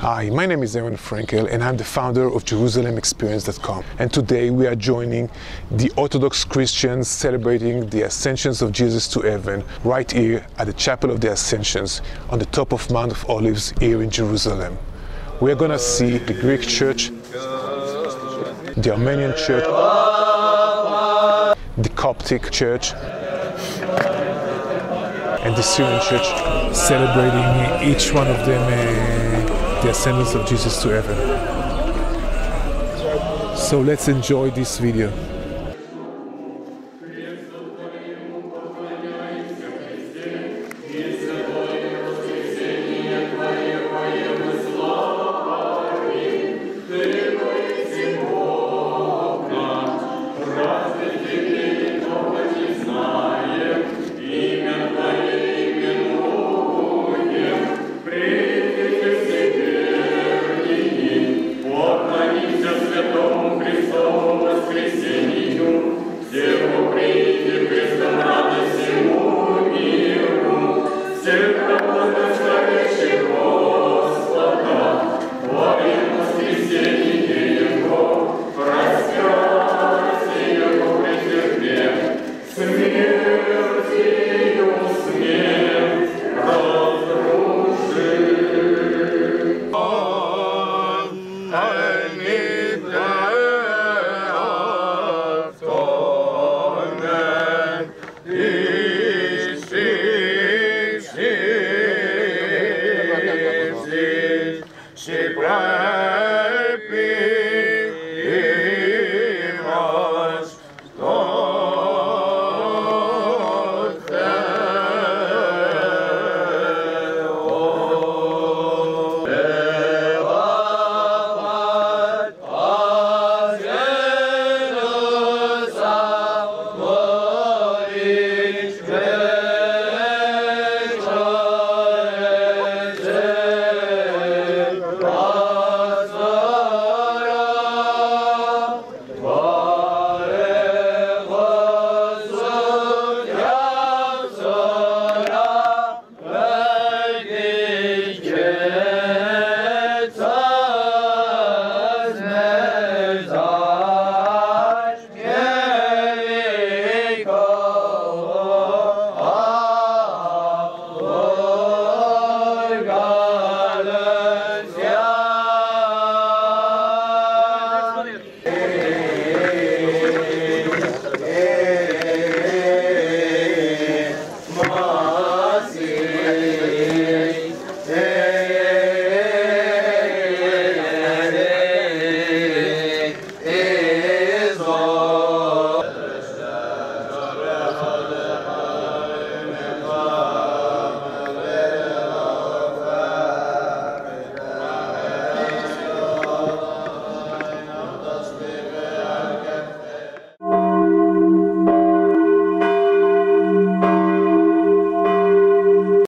Hi, my name is Aaron Frankel and I'm the founder of JerusalemExperience.com. And today we are joining the Orthodox Christians celebrating the ascensions of Jesus to heaven right here at the Chapel of the Ascensions on the top of Mount of Olives here in Jerusalem. We are going to see the Greek church, the Armenian church, the Coptic church, and the Syrian church celebrating each one of them uh, the ascendance of Jesus to heaven. So let's enjoy this video. She